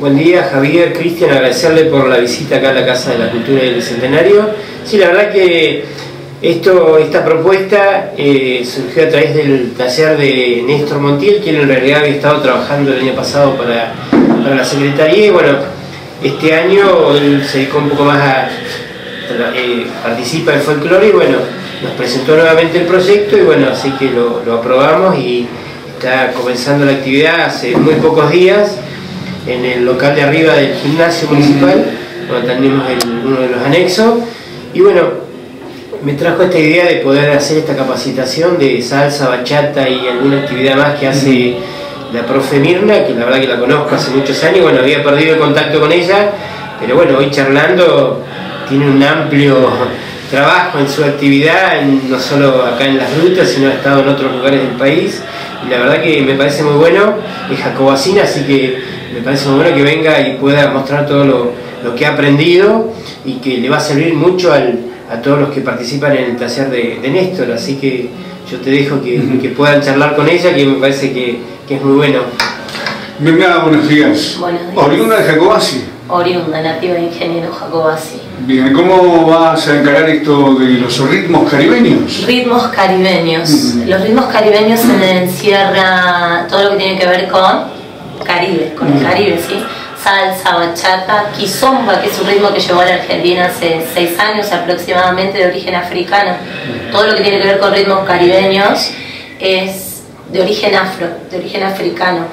Buen día, Javier, Cristian, agradecerle por la visita acá a la Casa de la Cultura del Bicentenario. Sí, la verdad que esto, esta propuesta eh, surgió a través del taller de Néstor Montiel, quien en realidad había estado trabajando el año pasado para, la Secretaría y bueno, este año él se dedicó un poco más a, eh, participa del folclore y bueno, nos presentó nuevamente el proyecto y bueno, así que lo, lo aprobamos y está comenzando la actividad hace muy pocos días en el local de arriba del gimnasio municipal, donde tenemos uno de los anexos. Y bueno, me trajo esta idea de poder hacer esta capacitación de salsa, bachata y alguna actividad más que hace la profe Mirna, que la verdad que la conozco hace muchos años, bueno, había perdido el contacto con ella, pero bueno, hoy charlando tiene un amplio trabajo en su actividad, no solo acá en las rutas, sino ha estado en otros lugares del país, y la verdad que me parece muy bueno, es jacobacina, así que me parece muy bueno que venga y pueda mostrar todo lo, que ha aprendido y que le va a servir mucho a todos los que participan en el taller de, Néstor, así que yo te dejo que, puedan charlar con ella, que me parece que, es muy bueno. Venga, buenos días. Buenos días. ¿Oriunda de Jacobasi? Oriunda, nativa de ingeniero Jacobasi. Bien, ¿cómo vas a encarar esto de los ritmos caribeños? Ritmos caribeños. Los ritmos caribeños se encierra todo lo que tiene que ver con Caribe, con el Caribe, ¿sí? Salsa, bachata, kizomba, que es un ritmo que llegó a la Argentina hace seis años aproximadamente, de origen africano. Todo lo que tiene que ver con ritmos caribeños es de origen afro, de origen africano.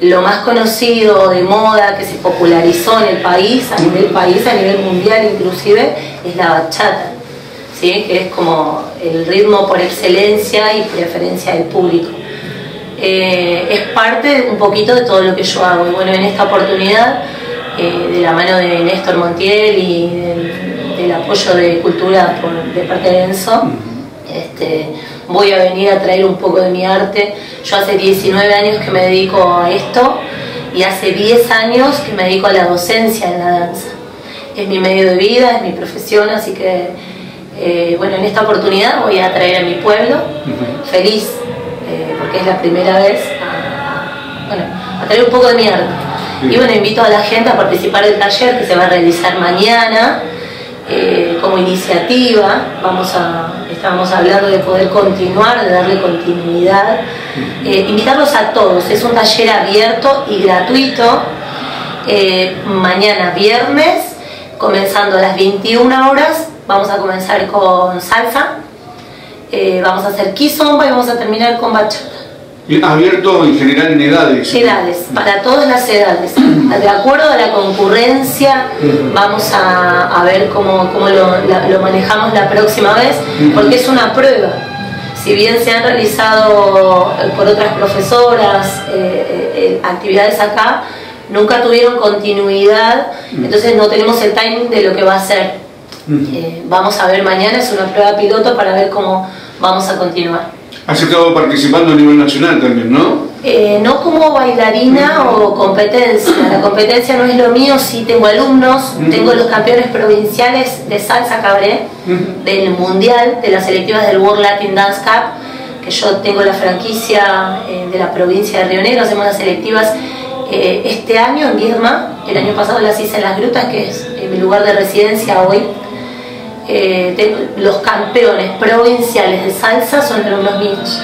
Lo más conocido de moda que se popularizó en el país, a nivel país, a nivel mundial inclusive, es la bachata, ¿sí? que es como el ritmo por excelencia y preferencia del público. Eh, es parte un poquito de todo lo que yo hago. Y bueno, en esta oportunidad, eh, de la mano de Néstor Montiel y del, apoyo de cultura de parte de Enzo, este, voy a venir a traer un poco de mi arte. Yo hace 19 años que me dedico a esto y hace 10 años que me dedico a la docencia en la danza. Es mi medio de vida, es mi profesión, así que eh, bueno, en esta oportunidad voy a traer a mi pueblo, feliz eh, es la primera vez, a, bueno, a traer un poco de mi arte. Y bueno, invito a la gente a participar del taller que se va a realizar mañana eh, como iniciativa. Vamos a, estamos hablando de poder continuar, de darle continuidad. Eh, invitarlos a todos, es un taller abierto y gratuito. mañana viernes, comenzando a las 21 horas, vamos a comenzar con salsa, eh, vamos a hacer kizomba y vamos a terminar con bachata. Abierto en general en edades. Edades, para todas las edades. De acuerdo a la concurrencia, vamos a, ver cómo, lo, manejamos la próxima vez, porque es una prueba. Si bien se han realizado eh, por otras profesoras eh, actividades acá, nunca tuvieron continuidad, entonces no tenemos el timing de lo que va a ser. vamos a ver mañana, es una prueba piloto para ver cómo vamos a continuar. Has estado participando a nivel nacional también, ¿no? Eh, no como bailarina o competencia. La competencia no es lo mío, sí tengo alumnos, tengo los campeones provinciales de salsa cabré, del mundial, de las selectivas del World Latin Dance Cup, que yo tengo la franquicia eh, de la provincia de Río Negro, hacemos las selectivas eh, este año en Viedma, el año pasado las hice en Las Grutas, que es mi lugar de residencia hoy, eh, los campeones provinciales de salsa son alumnos míos.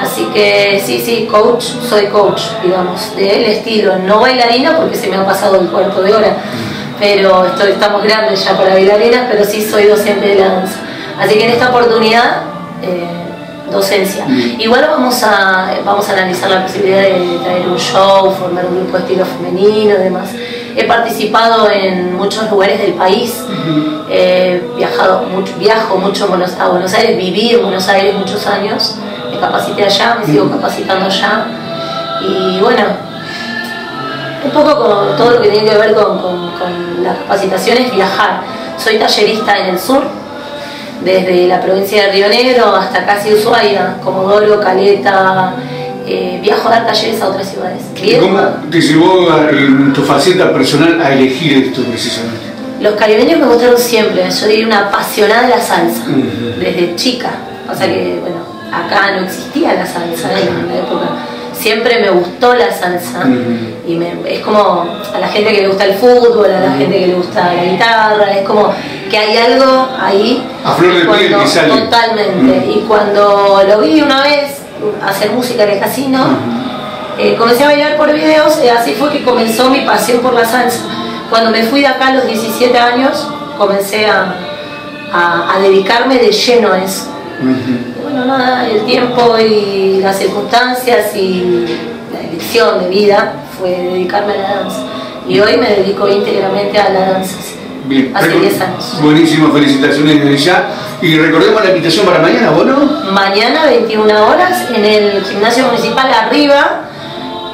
Así que sí, sí, coach, soy coach, digamos, del estilo, no bailarina porque se me ha pasado el cuarto de hora, pero estoy, estamos grandes ya para bailarinas, pero sí soy docente de la danza. Así que en esta oportunidad, eh, docencia. Igual vamos a, vamos a analizar la posibilidad de traer un show, formar un grupo de estilo femenino y demás. He participado en muchos lugares del país, he viajado mucho, viajo mucho a Buenos Aires, viví en Buenos Aires muchos años, me capacité allá, me sigo capacitando allá. Y bueno, un poco con todo lo que tiene que ver con, con la capacitación es viajar. Soy tallerista en el sur, desde la provincia de Río Negro hasta casi Ushuaia, Comodoro, Caleta, eh, viajo a dar talleres a otras ciudades. ¿Cómo te llevó en tu faceta personal a elegir esto precisamente? Los caribeños me gustaron siempre, yo soy una apasionada de la salsa, desde chica. O sea que, bueno, acá no existía la salsa en la época. siempre me gustó la salsa y me, es como a la gente que le gusta el fútbol, a la gente que le gusta la guitarra, es como que hay algo ahí. A flor de piel que sale. Totalmente. Y cuando lo vi una vez hacer música en el casino, eh, comencé a bailar por videos y así fue que comenzó mi pasión por la salsa. Cuando me fui de acá a los 17 años, comencé a, a, dedicarme de lleno a eso. Bueno, nada, el tiempo y las circunstancias y la elección de vida fue dedicarme a la danza. Y hoy me dedico íntegramente a la danza. Bien, hace 10 años. Buenísimo, felicitaciones desde ya. Y recordemos la invitación para mañana, ¿bueno? Mañana, 21 horas, en el gimnasio municipal arriba.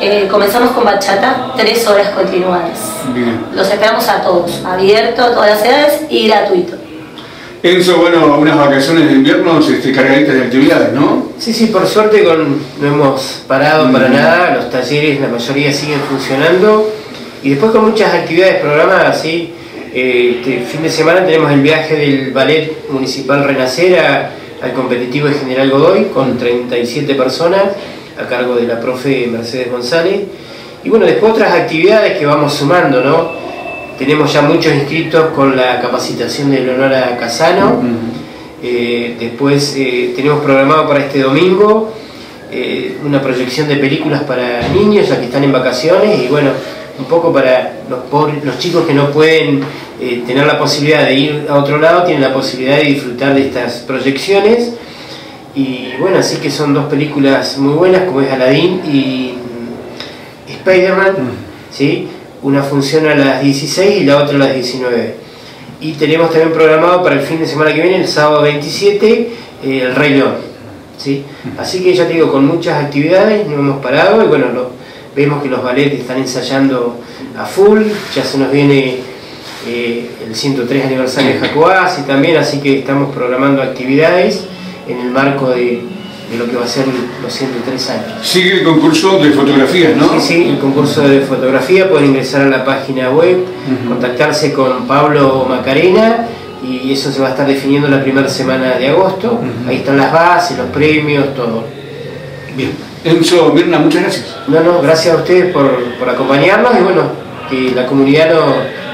Eh, comenzamos con bachata, tres horas continuadas. Bien. Los esperamos a todos, abierto a todas las edades y gratuito. Enzo, bueno, unas vacaciones de invierno este, cargaditas de actividades, ¿no? Sí, sí, por suerte con, no hemos parado para nada, los talleres, la mayoría siguen funcionando y después con muchas actividades programadas, ¿sí? Este fin de semana tenemos el viaje del Ballet Municipal Renacer al competitivo de General Godoy con 37 personas a cargo de la profe Mercedes González. Y bueno, después otras actividades que vamos sumando, ¿no? Tenemos ya muchos inscritos con la capacitación de Leonora Casano. Eh, después eh, tenemos programado para este domingo eh, una proyección de películas para niños, ya que están en vacaciones, y bueno, un poco para los, pobres, los chicos que no pueden tener la posibilidad de ir a otro lado, tienen la posibilidad de disfrutar de estas proyecciones. Y bueno, así que son dos películas muy buenas, como es Aladdin y Spider-Man, ¿sí? Una funciona a las 16 y la otra a las 19. Y tenemos también programado para el fin de semana que viene, el sábado 27, eh, El Rey León, ¿sí? Así que ya te digo, con muchas actividades, no hemos parado y bueno, vemos que los ballets están ensayando a full, ya se nos viene eh, el 103 aniversario de Jacoás y también, así que estamos programando actividades en el marco de, lo que va a ser los 103 años. Sigue el concurso de fotografías, ¿no? Sí, sí, el concurso de fotografía, pueden ingresar a la página web, contactarse con Pablo Macarena y eso se va a estar definiendo la primera semana de agosto. Ahí están las bases, los premios, todo. Bien. Enzo, Mirna, muchas gracias. No, no, gracias a ustedes por, por acompañarnos y bueno, que la comunidad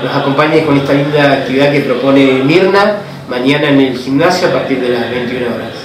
nos acompañe con esta linda actividad que propone Mirna mañana en el gimnasio a partir de las 21 horas.